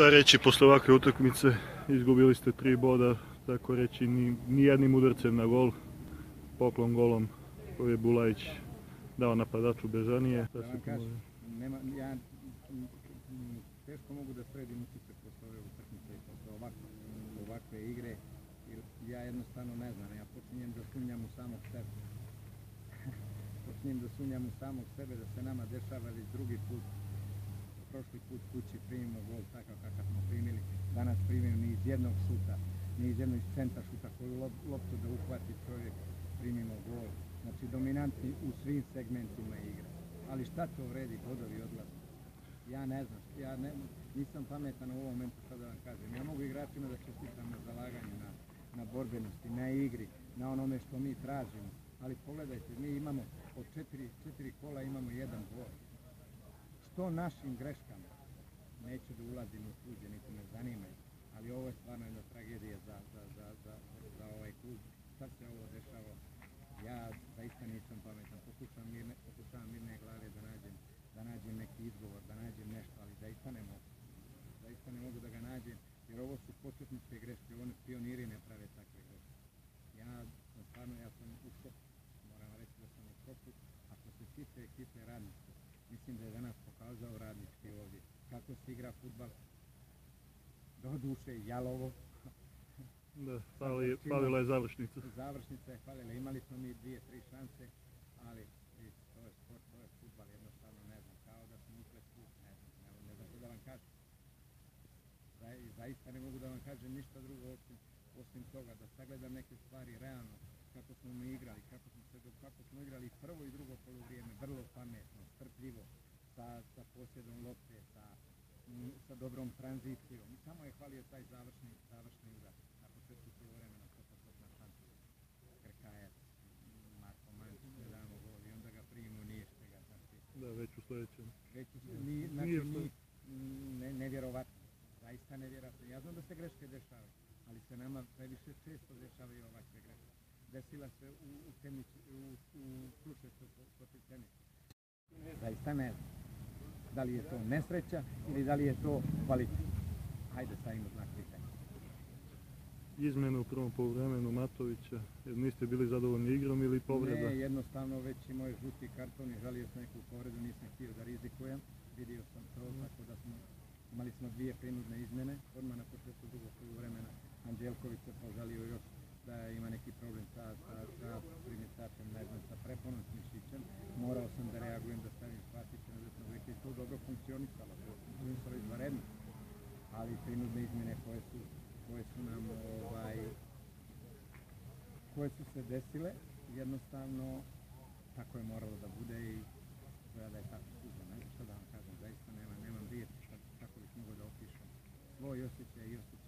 Šta reći posle ovakve utakmice? Izgubili ste tri boda, tako reći, ni, ni jednim udarcem na gol, poklon golom koji je Bulajić dao napadaču Bežanije. Da vam nema, ja m, m, teško mogu da sredim utice posle ove utakmice i posle ovakve, ovakve igre, jer ja jednostavno ne znam, ja počinjem da sumnjam u samog sebe. počinjem da sumnjam u samog sebe, da se nama dešava već drugi put, prošli put kući primimo gol takav kakav smo primili, danas primimo ni iz jednog šuta, ni iz jednog centra šuta koju lop- loptu da uhvati čovjek, primimo gol. Znači dominantni u svim segmentima igre. Ali šta to vredi, bodovi odlaze. Ja ne znam, ja ne, nisam pametan u ovom momentu šta da vam kažem. Ja mogu igračima da čestitam na na, na borbenosti, na igri, na onome što mi tražimo. Ali pogledajte, mi imamo od četiri, četiri kola imamo jedan Što našim greškama? Neću da ulazim u tuđe, niti me zanimaju. Ali ovo je stvarno jedna tragedija za, za, za, za, za ovaj klub. Šta se ovo dešava? Ja zaista nisam pametan. Pokušam mirne, pokušavam mirne glave da nađem, da nađem neki izgovor, da nađem nešto, ali zaista ne mogu. Zaista ne mogu da ga nađem, jer ovo su početničke greške, oni pioniri ne prave takve greške. Ja sam stvarno, ja sam u šoku. Moram reći da sam u šoku. A što se tiče ekipe radnice, mislim da je danas pokazao radnički ovdje kako se igra futbal. Do duše jalovo, Da, fali, falila je završnica. završnica je falila, imali smo mi dvije, tri šanse, ali vidite, to je sport, to je futbal, jednostavno ne znam, kao da smo ušli tu, ne znam, ne, ne znam što da vam kažem. Za- Zaista ne mogu da vam kažem ništa drugo osim, osim toga, da sagledam neke stvari realno, kako smo mi igrali, kako smo, se, kako smo igrali prvo i drugo poluvrijeme, vrlo pametno, strpljivo, sa, sa posjedom lopte, sa, m, sa dobrom tranzicijom. I samo je hvalio taj završni, završni udar na početku poluvremena, stopostotna šansa. Grkajac, Marko Mančić, ne damo gol i onda ga primimo niješte ga. Znači, Da, već u sljedećem. već u- ni, znači, Nije ni, što- ne, nevjerovatno, zaista. Ja znam da se greške dešavaju, ali se nama previše često dešavaju ovakve greške. Desila se u, u, u, u po- protiv. Zaista ne znam. Da li je to nesreća ili da li je to kvalitet. Hajde stavimo znak pitanja. Izmene u prvom poluvremenu Matovića, jer niste bili zadovoljni igrom ili povreda? Ne, jednostavno već i moj žuti karton i žalio sam neku povredu, nisam htio da rizikujem. Vidio sam to, tako da smo, imali smo dvije prinudne izmjene. Odmah na početku drugog vremena Anđelković se požalio još da ima neki problem sa, sa, sa primjetačem, ne znam, sa preponom mišićem. Morao sam da reagujem, da i to dobro je funkcionisalo izvanredno. Ali prinudne izmjene koje su, koje su nam ovaj, koje su se desile, jednostavno tako je moralo da bude i da je tako suzano. Ne znam šta da vam kažem, zaista nema, nemam riječi šta, kako bih mogao da opišem svoj osjećaj i osjećaj